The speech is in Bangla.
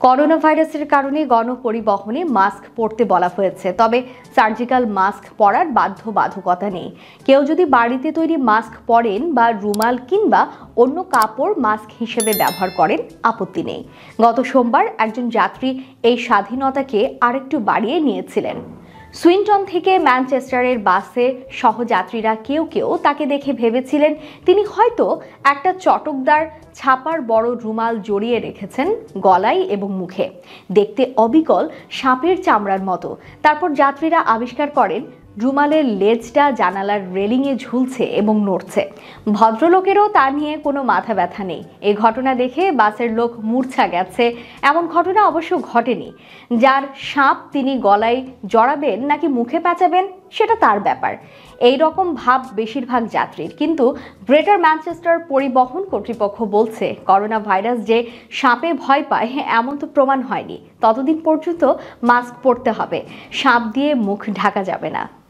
করোনা ভাইরাসের কারণে গণপরিবহনে মাস্ক পরতে বলা হয়েছে। তবে সার্জিক্যাল মাস্ক পরার বাধ্যবাধকতা নেই। কেউ যদি বাড়িতে তৈরি মাস্ক পরেন বা রুমাল কিংবা অন্য কাপড় মাস্ক হিসেবে ব্যবহার করেন, আপত্তি নেই। গত সোমবার একজন যাত্রী এই স্বাধীনতাকে আরেকটু বাড়িয়ে নিয়েছিলেন। সুইনটন থেকে ম্যানচেস্টারের বাসে সহযাত্রীরা কেউ কেউ তাকে দেখে ভেবেছিলেন তিনি হয়তো একটা চটকদার ছাপার বড় রুমাল জড়িয়ে রেখেছেন গলায় এবং মুখে। দেখতে অবিকল সাপের চামড়ার মতো। তারপর যাত্রীরা আবিষ্কার করেন রুমালের লেজটা জানালার রেলিংয়ে ঝুলছে এবং নড়ছে। ভদ্রলোকেরও তা নিয়ে কোনো মাথা ব্যথা নেই। এই ঘটনা দেখে বাসের লোক মূর্ছা গেছে। এমন ঘটনা অবশ্য ঘটেনি। যার সাপ তিনি গলায় জড়াবেন নাকি মুখে পেঁচাবেন সেটা তার ব্যাপার। এই রকম ভাব বেশিরভাগ যাত্রীর। কিন্তু গ্রেটার ম্যানচেস্টার পরিবহন কর্তৃপক্ষ বলছে করোনা ভাইরাস যে সাপে ভয় পায়, এমন তো প্রমাণ হয়নি। ততদিন পর্যন্ত মাস্ক পরতে হবে। সাপ দিয়ে মুখ ঢাকা যাবে না।